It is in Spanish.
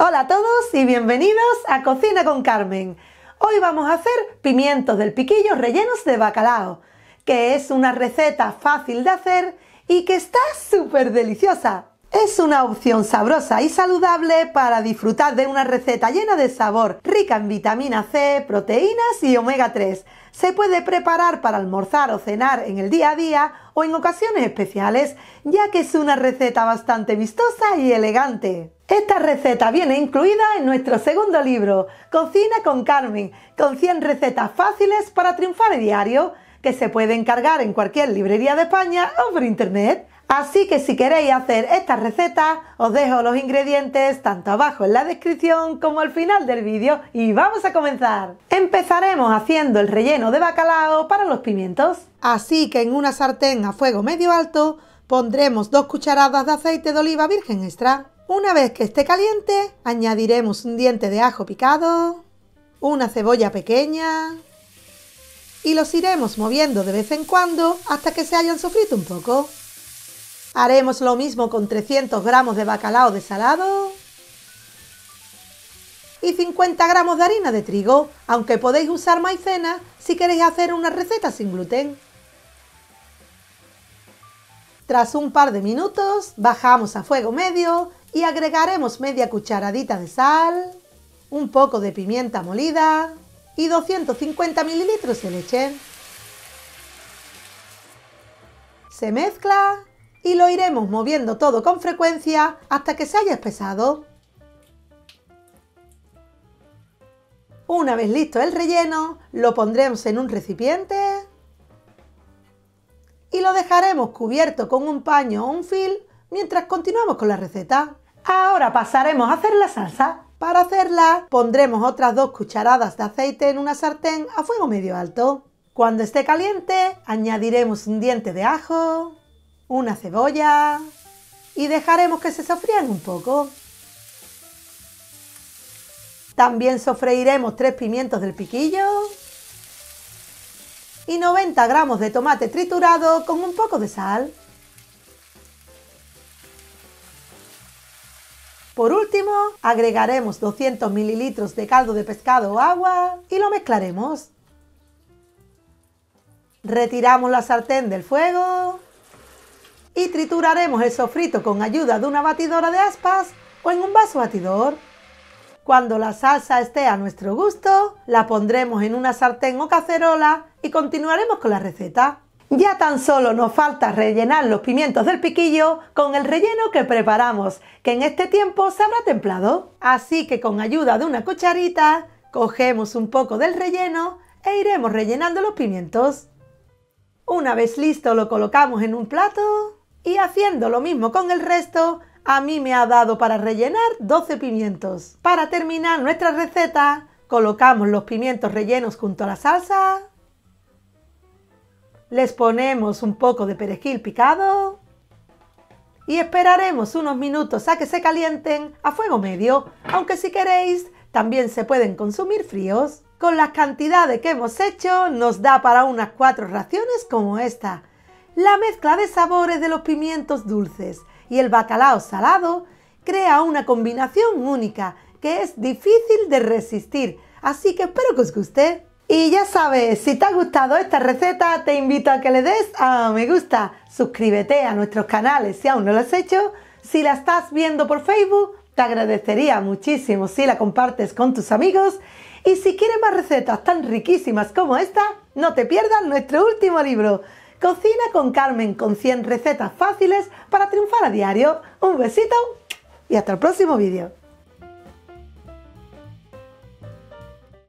Hola a todos y bienvenidos a Cocina con Carmen. Hoy vamos a hacer pimientos del piquillo rellenos de bacalao, que es una receta fácil de hacer y que está súper deliciosa. Es una opción sabrosa y saludable para disfrutar de una receta llena de sabor, rica en vitamina C, proteínas y omega 3. Se puede preparar para almorzar o cenar en el día a día o en ocasiones especiales, ya que es una receta bastante vistosa y elegante. Esta receta viene incluida en nuestro segundo libro, Cocina con Carmen, con 100 recetas fáciles para triunfar diario, que se puede encargar en cualquier librería de España o por internet. Así que si queréis hacer esta receta, os dejo los ingredientes tanto abajo en la descripción como al final del vídeo y vamos a comenzar. Empezaremos haciendo el relleno de bacalao para los pimientos. Así que en una sartén a fuego medio alto pondremos dos cucharadas de aceite de oliva virgen extra. Una vez que esté caliente, añadiremos un diente de ajo picado, una cebolla pequeña y los iremos moviendo de vez en cuando hasta que se hayan sofrito un poco. Haremos lo mismo con 300 gramos de bacalao desalado y 50 gramos de harina de trigo, aunque podéis usar maicena si queréis hacer una receta sin gluten. Tras un par de minutos, bajamos a fuego medio y agregaremos media cucharadita de sal, un poco de pimienta molida y 250 mililitros de leche. Se mezcla y lo iremos moviendo todo con frecuencia hasta que se haya espesado. Una vez listo el relleno, lo pondremos en un recipiente y lo dejaremos cubierto con un paño o un fil mientras continuamos con la receta. Ahora pasaremos a hacer la salsa. Para hacerla pondremos otras dos cucharadas de aceite en una sartén a fuego medio alto. Cuando esté caliente añadiremos un diente de ajo, una cebolla y dejaremos que se sofrían un poco. También sofreiremos tres pimientos del piquillo y 90 gramos de tomate triturado con un poco de sal. Por último, agregaremos 200 mililitros de caldo de pescado o agua y lo mezclaremos. Retiramos la sartén del fuego y trituraremos el sofrito con ayuda de una batidora de aspas o en un vaso batidor. Cuando la salsa esté a nuestro gusto, la pondremos en una sartén o cacerola y continuaremos con la receta. Ya tan solo nos falta rellenar los pimientos del piquillo con el relleno que preparamos, que en este tiempo se habrá templado. Así que con ayuda de una cucharita, cogemos un poco del relleno e iremos rellenando los pimientos. Una vez listo lo colocamos en un plato y haciendo lo mismo con el resto, a mí me ha dado para rellenar 12 pimientos. Para terminar nuestra receta, colocamos los pimientos rellenos junto a la salsa. Les ponemos un poco de perejil picado. Y esperaremos unos minutos a que se calienten a fuego medio, aunque si queréis también se pueden consumir fríos. Con las cantidades que hemos hecho nos da para unas 4 raciones como esta. La mezcla de sabores de los pimientos dulces y el bacalao salado crea una combinación única que es difícil de resistir, así que espero que os guste. Y ya sabes, si te ha gustado esta receta, te invito a que le des a me gusta, suscríbete a nuestros canales si aún no lo has hecho, si la estás viendo por Facebook, te agradecería muchísimo si la compartes con tus amigos. Y si quieres más recetas tan riquísimas como esta, no te pierdas nuestro último libro, Cocina con Carmen con 100 recetas fáciles para triunfar a diario. Un besito y hasta el próximo vídeo.